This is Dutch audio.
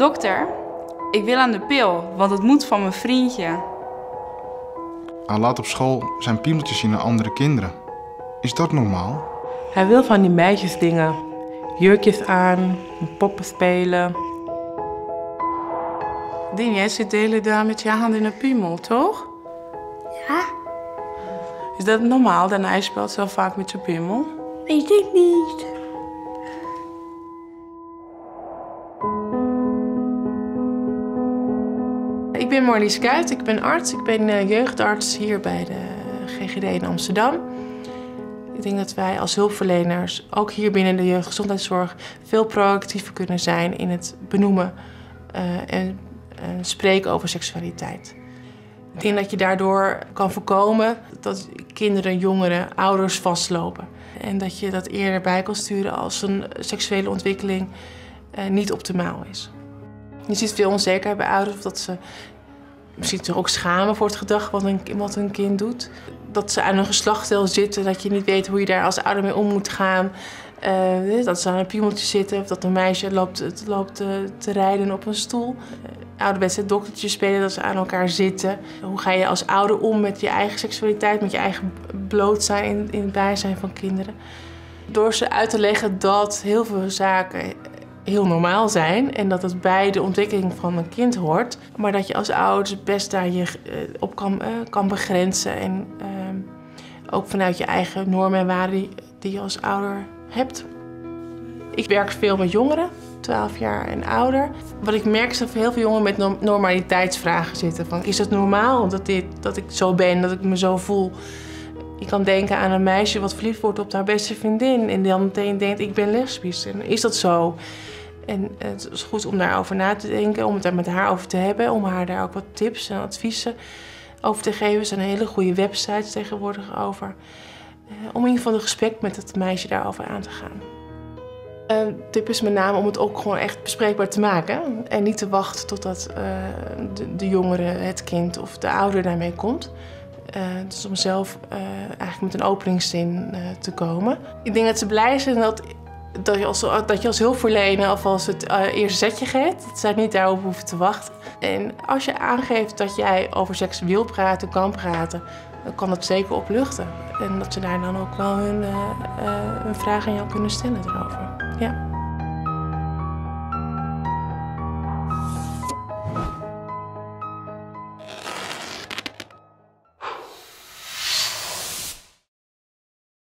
Dokter, ik wil aan de pil, want het moet van mijn vriendje. Hij laat op school zijn piemeltjes zien aan andere kinderen. Is dat normaal? Hij wil van die meisjesdingen. Jurkjes aan, poppen spelen. Dien, jij zit de hele dag met je hand in een piemel, toch? Ja, Is dat normaal? Daarna speelt zo vaak met zijn piemel. weet ik niet. Ik ben Marlies Kuit, ik ben arts. Ik ben eh, jeugdarts hier bij de GGD in Amsterdam. Ik denk dat wij als hulpverleners, ook hier binnen de jeugdgezondheidszorg, veel proactiever kunnen zijn in het benoemen eh, en eh, spreken over seksualiteit. Ik denk dat je daardoor kan voorkomen dat kinderen, jongeren, ouders vastlopen. En dat je dat eerder bij kan sturen als een seksuele ontwikkeling eh, niet optimaal is. Je ziet veel onzekerheid bij ouders of dat ze misschien zich ook schamen voor het gedrag wat een, wat kind doet. Dat ze aan een geslachtsdeel zitten, dat je niet weet hoe je daar als ouder mee om moet gaan. Eh, dat ze aan een piemeltje zitten of dat een meisje loopt, loopt eh, te rijden op een stoel. Uh, ouderwetse doktertjes spelen, dat ze aan elkaar zitten. Hoe ga je als ouder om met je eigen seksualiteit, met je eigen bloot zijn in, in het bijzijn van kinderen? Door ze uit te leggen dat heel veel zaken heel normaal zijn en dat het bij de ontwikkeling van een kind hoort, maar dat je als ouders best daar je uh, op kan, uh, kan begrenzen en uh, ook vanuit je eigen normen en waarden die, die je als ouder hebt. Ik werk veel met jongeren, 12 jaar en ouder. Wat ik merk is dat heel veel jongeren met normaliteitsvragen zitten. Van, is het normaal dat, dit, dat ik zo ben, dat ik me zo voel? Je kan denken aan een meisje wat verliefd wordt op haar beste vriendin en dan meteen denkt ik ben lesbisch. En is dat zo? En het is goed om daarover na te denken, om het daar met haar over te hebben, om haar daar ook wat tips en adviezen over te geven. Er zijn hele goede websites tegenwoordig over. Om in ieder geval een gesprek met het meisje daarover aan te gaan. Een tip is met name om het ook gewoon echt bespreekbaar te maken. En niet te wachten totdat de, de jongere, het kind of de ouder daarmee komt. Uh, dus om zelf uh, eigenlijk met een openingszin te komen. Ik denk dat ze blij zijn dat dat je als, dat je als hulpverlener alvast het uh, eerste zetje geeft. Dat zij niet daarop hoeven te wachten. En als je aangeeft dat jij over seks wil praten, kan praten, dan kan dat zeker opluchten. En dat ze daar dan ook wel hun, uh, uh, hun vraag aan jou kunnen stellen erover. Ja.